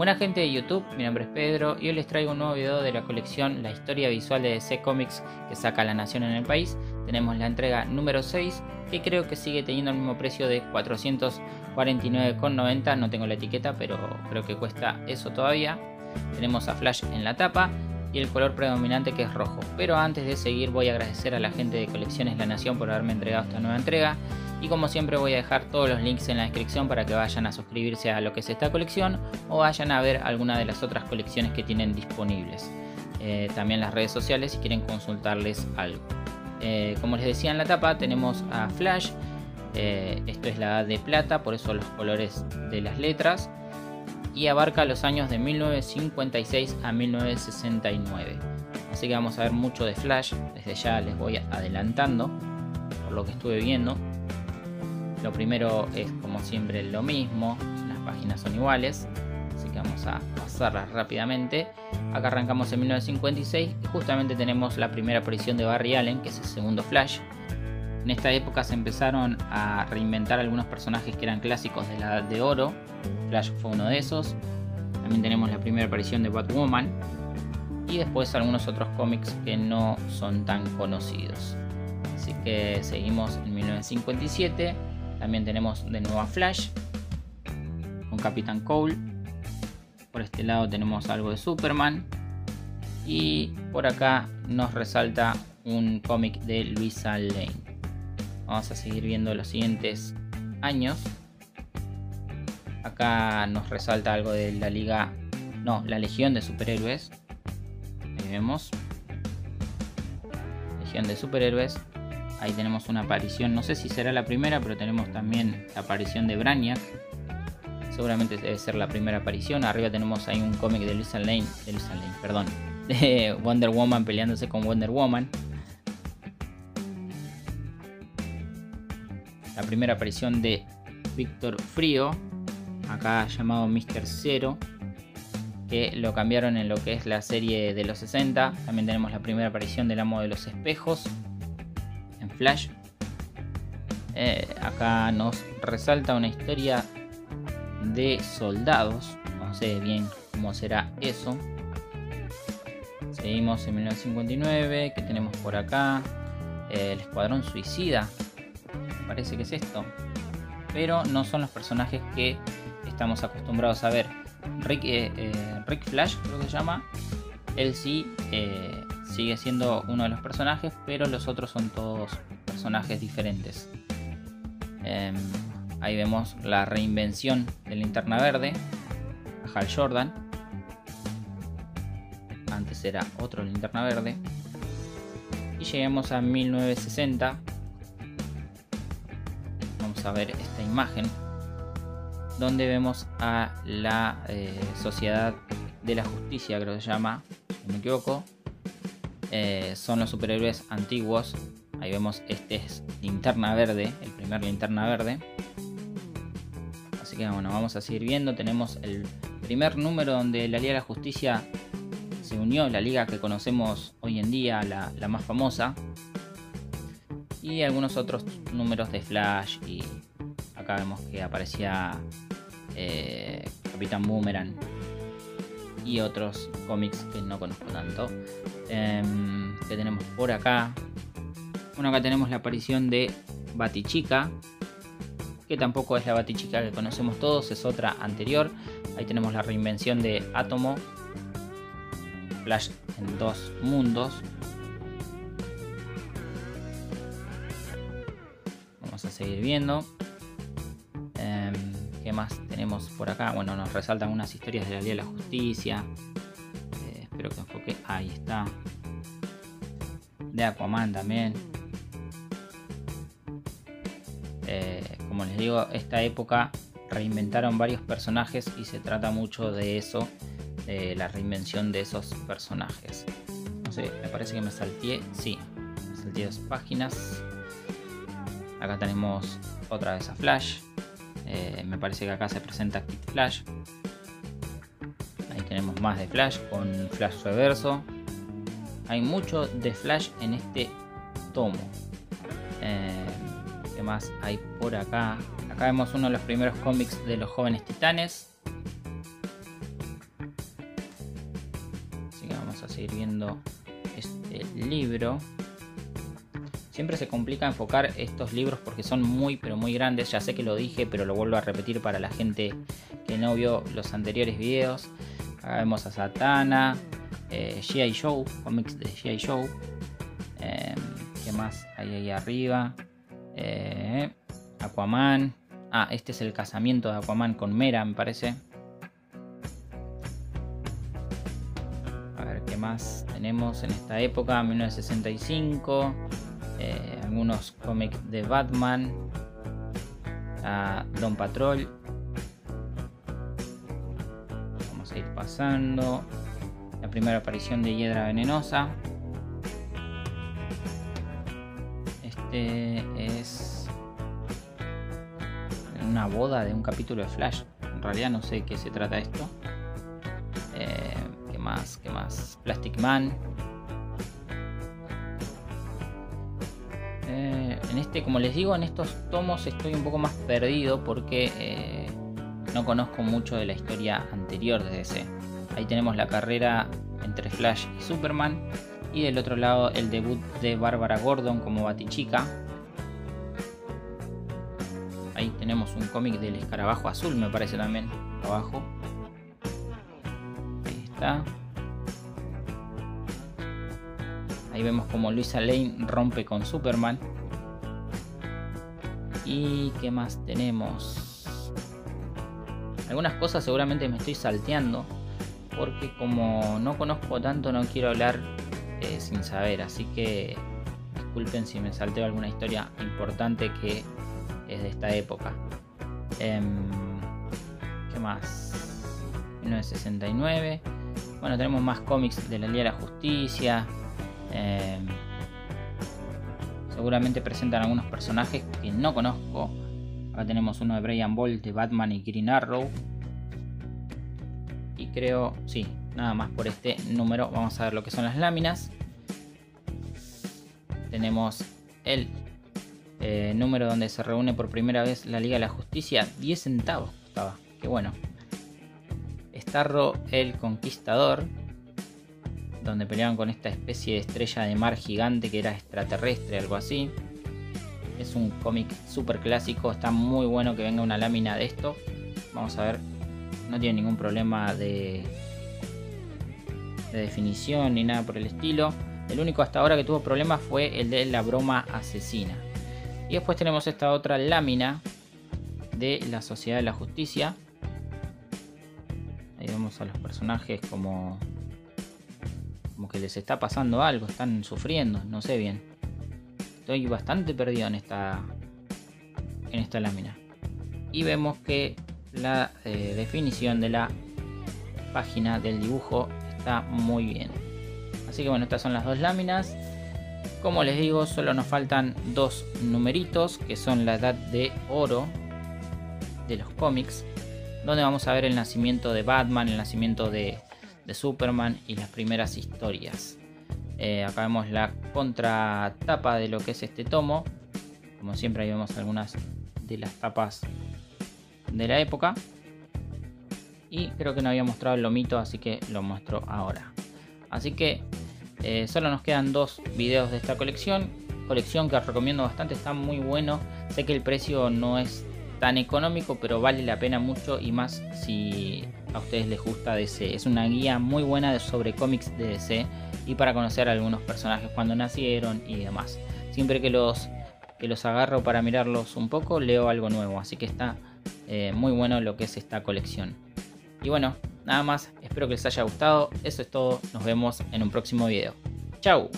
Buena gente de YouTube, mi nombre es Pedro y hoy les traigo un nuevo video de la colección La historia visual de DC Comics que saca La Nación en el país. Tenemos la entrega número 6 que creo que sigue teniendo el mismo precio de 449,90. No tengo la etiqueta, pero creo que cuesta eso todavía. Tenemos a Flash en la tapa y el color predominante que es rojo. Pero antes de seguir voy a agradecer a la gente de Colecciones La Nación por haberme entregado esta nueva entrega y como siempre voy a dejar todos los links en la descripción para que vayan a suscribirse a lo que es esta colección o vayan a ver alguna de las otras colecciones que tienen disponibles. Eh, también las redes sociales si quieren consultarles algo. Eh, como les decía en la tapa tenemos a Flash. Eh, esto es la de plata, por eso los colores de las letras. Y abarca los años de 1956 a 1969. Así que vamos a ver mucho de Flash. Desde ya les voy adelantando por lo que estuve viendo. Lo primero es como siempre lo mismo, las páginas son iguales, así que vamos a pasarlas rápidamente. Acá arrancamos en 1956 y justamente tenemos la primera aparición de Barry Allen, que es el segundo Flash. En esta época se empezaron a reinventar algunos personajes que eran clásicos de la Edad de Oro. Flash fue uno de esos. También tenemos la primera aparición de Batwoman. Y después algunos otros cómics que no son tan conocidos. Así que seguimos en 1957 también tenemos de nuevo a Flash con Capitán Cole. Por este lado tenemos algo de Superman. Y por acá nos resalta un cómic de Luisa Lane. Vamos a seguir viendo los siguientes años. Acá nos resalta algo de la liga, no, la Legión de Superhéroes. Ahí vemos. Legión de Superhéroes. Ahí tenemos una aparición, no sé si será la primera, pero tenemos también la aparición de Brainiac. Seguramente debe ser la primera aparición. Arriba tenemos ahí un cómic de Lisa Lane, de Lane, perdón, de Wonder Woman peleándose con Wonder Woman. La primera aparición de Víctor Frío, acá llamado Mr. Zero, que lo cambiaron en lo que es la serie de los 60. También tenemos la primera aparición del Amo de los Espejos, Flash. Eh, acá nos resalta una historia de soldados. No sé bien cómo será eso. Seguimos en 1959. que tenemos por acá? Eh, el Escuadrón Suicida. Parece que es esto. Pero no son los personajes que estamos acostumbrados a ver. Rick, eh, Rick Flash, creo que se llama. Él sí sigue siendo uno de los personajes, pero los otros son todos personajes diferentes. Em, ahí vemos la reinvención de Linterna Verde, a Hal Jordan. Antes era otro Linterna Verde. Y llegamos a 1960. Vamos a ver esta imagen. Donde vemos a la eh, Sociedad de la Justicia, creo que se llama, no me equivoco, eh, son los superhéroes antiguos. Ahí vemos este es linterna verde, el primer linterna verde. Así que bueno, vamos a seguir viendo. Tenemos el primer número donde la Liga de la Justicia se unió, la liga que conocemos hoy en día, la, más famosa. Y algunos otros números de Flash. Y acá vemos que aparecía eh, Capitán Boomerang y otros cómics que no conozco tanto. Em, que tenemos por acá. Bueno, acá tenemos la aparición de Batichica, que tampoco es la Batichica que conocemos todos, es otra anterior. Ahí tenemos la reinvención de Atomo, Flash en dos mundos. Seguir viendo. Em, ¿Qué más tenemos por acá? Bueno, nos resaltan unas historias de la Liga de la Justicia. Eh, espero que enfoque. Ahí está. De Aquaman también. Eh, como les digo, esta época reinventaron varios personajes y se trata mucho de eso, de la reinvención de esos personajes. No sé, me parece que me salteé. Sí, me salteé dos páginas. Acá tenemos otra vez a Flash. Eh, me parece que acá se presenta Kit Flash. Ahí tenemos más de Flash con Flash reverso. Hay mucho de Flash en este tomo. Eh, ¿Qué más hay por acá? Acá vemos uno de los primeros cómics de los jóvenes titanes. Así que vamos a seguir viendo este libro. Siempre se complica enfocar estos libros porque son muy pero muy grandes. Ya sé que lo dije, pero lo vuelvo a repetir para la gente que no vio los anteriores videos. Acá vemos a Satana, eh, G.I. Joe, cómics de G.I. Joe. Eh, ¿Qué más hay ahí arriba? Eh, Aquaman. Ah, este es el casamiento de Aquaman con Mera, me parece. A ver qué más tenemos en esta época, 1965. Eh, algunos cómics de Batman. Don Patrol. Vamos a ir pasando. La primera aparición de Hiedra Venenosa. Este es una boda de un capítulo de Flash. En realidad no sé qué se trata esto. Eh, ¿Qué más? ¿Qué más? Plastic Man. Eh, en este, como les digo, en estos tomos estoy un poco más perdido porque eh, no conozco mucho de la historia anterior de DC. Ahí tenemos la carrera entre Flash y Superman. Y del otro lado el debut de Bárbara Gordon como Batichica. Ahí tenemos un cómic del escarabajo azul, me parece también, abajo. Ahí está. Ahí vemos como Luisa Lane rompe con Superman. ¿Y qué más tenemos? Algunas cosas seguramente me estoy salteando. Porque como no conozco tanto no quiero hablar eh, sin saber. Así que disculpen si me salteo alguna historia importante que es de esta época. Eh, ¿Qué más? 1969. Bueno, tenemos más cómics de la Liga de la Justicia. Eh, seguramente presentan algunos personajes que no conozco. Acá tenemos uno de Brian Bolt de Batman y Green Arrow. Y creo, sí, nada más por este número. Vamos a ver lo que son las láminas. Tenemos el eh, número donde se reúne por primera vez la Liga de la Justicia. 10 centavos costaba. Qué bueno. Starro el Conquistador. Donde peleaban con esta especie de estrella de mar gigante que era extraterrestre, algo así. Es un cómic súper clásico. Está muy bueno que venga una lámina de esto. Vamos a ver. No tiene ningún problema de, de definición ni nada por el estilo. El único hasta ahora que tuvo problemas fue el de la broma asesina. Y después tenemos esta otra lámina de la Sociedad de la Justicia. Ahí vemos a los personajes como como que les está pasando algo, están sufriendo, no sé bien. Estoy bastante perdido en esta en esta lámina. Y vemos que la eh, definición de la página del dibujo está muy bien. Así que bueno, estas son las dos láminas. Como les digo, solo nos faltan dos numeritos, que son la edad de oro de los cómics, donde vamos a ver el nacimiento de Batman, el nacimiento de, de Superman y las primeras historias. Eh, acá vemos la contratapa de lo que es este tomo. Como siempre, ahí vemos algunas de las tapas de la época. Y creo que no había mostrado el lomito, así que lo muestro ahora. Así que eh, solo nos quedan dos videos de esta colección. Colección que recomiendo bastante, está muy bueno. Sé que el precio no es tan económico, pero vale la pena mucho y más si a ustedes les gusta DC. Es una guía muy buena sobre cómics de DC y para conocer a algunos personajes cuando nacieron y demás. Siempre que los, que los agarro para mirarlos un poco, leo algo nuevo, así que está eh, muy bueno lo que es esta colección. Y bueno, nada más, espero que les haya gustado, eso es todo, nos vemos en un próximo video. ¡Chao!